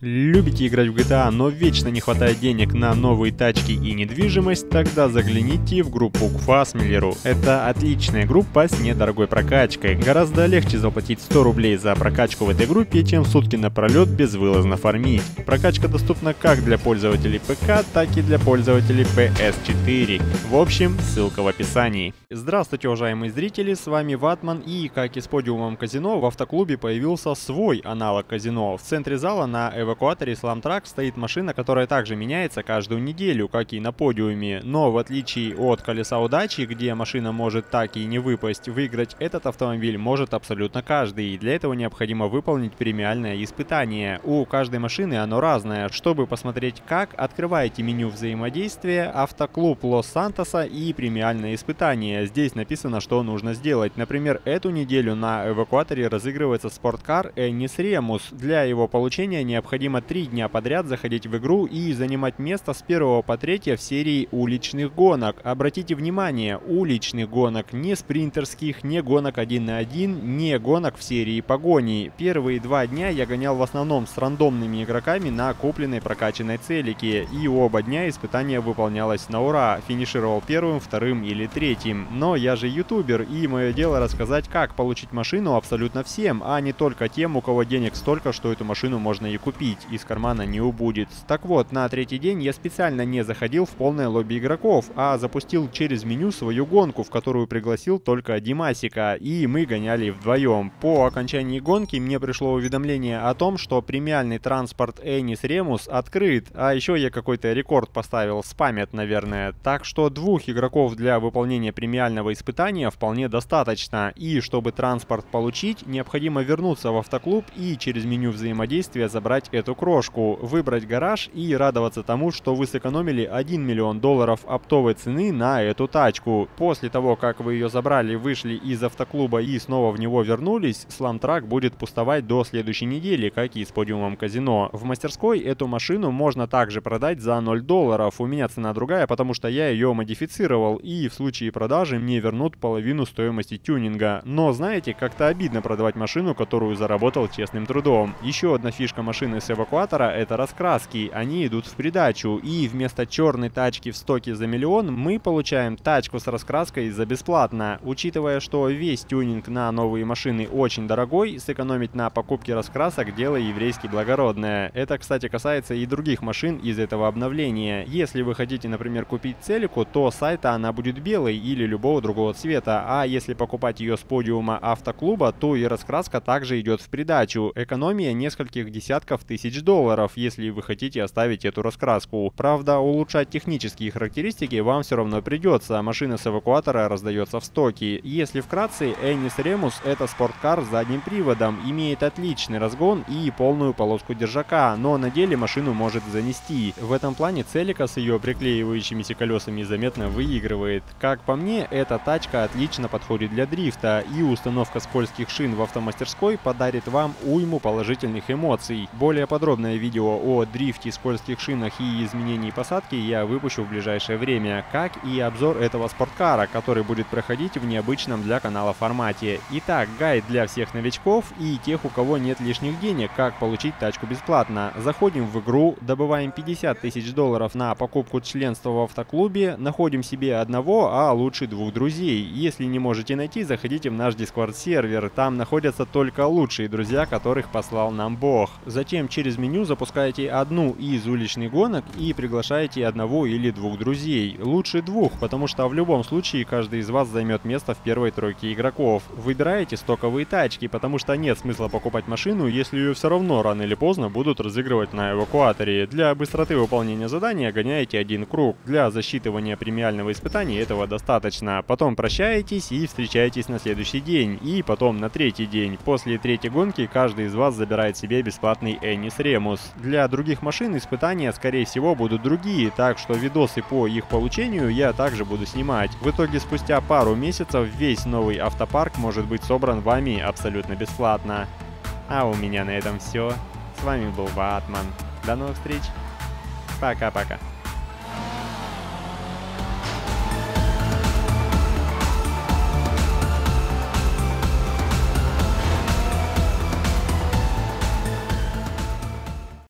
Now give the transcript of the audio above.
Любите играть в GTA, но вечно не хватает денег на новые тачки и недвижимость, тогда загляните в группу к Фасмиллеру. Это отличная группа с недорогой прокачкой. Гораздо легче заплатить 100 рублей за прокачку в этой группе, чем сутки напролет безвылазно фармить. Прокачка доступна как для пользователей ПК, так и для пользователей PS4. В общем, ссылка в описании. Здравствуйте, уважаемые зрители, с вами Ватман и, как и с подиумом казино, в автоклубе появился свой аналог казино. В центре зала на эвакуаторе Slamtrack стоит машина, которая также меняется каждую неделю, как и на подиуме. Но в отличие от колеса удачи, где машина может так и не выпасть, выиграть этот автомобиль может абсолютно каждый. И для этого необходимо выполнить премиальное испытание. У каждой машины оно разное. Чтобы посмотреть как, открывайте меню взаимодействия, автоклуб Лос-Сантоса и премиальное испытание. Здесь написано, что нужно сделать. Например, эту неделю на эвакуаторе разыгрывается спорткар Энис Ремус. Для его получения необходимо необходимо три дня подряд заходить в игру и занимать место с 1 по 3 в серии уличных гонок. Обратите внимание, уличных гонок, не спринтерских, не гонок 1 на 1, не гонок в серии погони. Первые два дня я гонял в основном с рандомными игроками на купленной прокачанной целике, и оба дня испытание выполнялось на ура, финишировал первым, вторым или третьим. Но я же ютубер, и мое дело рассказать, как получить машину абсолютно всем, а не только тем, у кого денег столько, что эту машину можно и купить купить, из кармана не убудет. Так вот, на третий день я специально не заходил в полное лобби игроков, а запустил через меню свою гонку, в которую пригласил только Димасика, и мы гоняли вдвоем. По окончании гонки мне пришло уведомление о том, что премиальный транспорт Энис Ремус открыт, а еще я какой-то рекорд поставил, спамят, наверное. Так что двух игроков для выполнения премиального испытания вполне достаточно, и чтобы транспорт получить, необходимо вернуться в автоклуб и через меню взаимодействия забрать эту крошку, выбрать гараж и радоваться тому, что вы сэкономили 1 миллион долларов оптовой цены на эту тачку. После того, как вы ее забрали, вышли из автоклуба и снова в него вернулись, сламтрак будет пустовать до следующей недели, как и с подиумом казино. В мастерской эту машину можно также продать за 0 долларов. У меня цена другая, потому что я ее модифицировал, и в случае продажи мне вернут половину стоимости тюнинга. Но знаете, как-то обидно продавать машину, которую заработал честным трудом. Еще одна фишка машины эвакуатора это раскраски, они идут в придачу, и вместо черной тачки в стоке за миллион мы получаем тачку с раскраской за бесплатно. Учитывая, что весь тюнинг на новые машины очень дорогой, сэкономить на покупке раскрасок дело еврейски благородное. Это, кстати, касается и других машин из этого обновления. Если вы хотите, например, купить целику, то сайта она будет белой или любого другого цвета, а если покупать ее с подиума автоклуба, то и раскраска также идет в придачу. Экономия нескольких десятков тысяч тысяч долларов, если вы хотите оставить эту раскраску. Правда, улучшать технические характеристики вам все равно придется, машина с эвакуатора раздается в стоке. Если вкратце, Ennis Remus это спорткар с задним приводом, имеет отличный разгон и полную полоску держака, но на деле машину может занести. В этом плане Целика с ее приклеивающимися колесами заметно выигрывает. Как по мне, эта тачка отлично подходит для дрифта, и установка скользких шин в автомастерской подарит вам уйму положительных эмоций. Более подробное видео о дрифте, скользких шинах и изменении посадки я выпущу в ближайшее время, как и обзор этого спорткара, который будет проходить в необычном для канала формате. Итак, гайд для всех новичков и тех, у кого нет лишних денег, как получить тачку бесплатно. Заходим в игру, добываем 50 тысяч долларов на покупку членства в автоклубе, находим себе одного, а лучше двух друзей. Если не можете найти, заходите в наш Discord сервер, там находятся только лучшие друзья, которых послал нам Бог. Через меню запускаете одну из уличных гонок и приглашаете одного или двух друзей. Лучше двух, потому что в любом случае каждый из вас займет место в первой тройке игроков. Выбираете стоковые тачки, потому что нет смысла покупать машину, если ее все равно рано или поздно будут разыгрывать на эвакуаторе. Для быстроты выполнения задания гоняете один круг. Для засчитывания премиального испытания этого достаточно. Потом прощаетесь и встречаетесь на следующий день. И потом на третий день. После третьей гонки каждый из вас забирает себе бесплатный Энни Денис Ремус. Для других машин испытания, скорее всего, будут другие, так что видосы по их получению я также буду снимать. В итоге, спустя пару месяцев, весь новый автопарк может быть собран вами абсолютно бесплатно. А у меня на этом все. С вами был Ватман. До новых встреч. Пока-пока.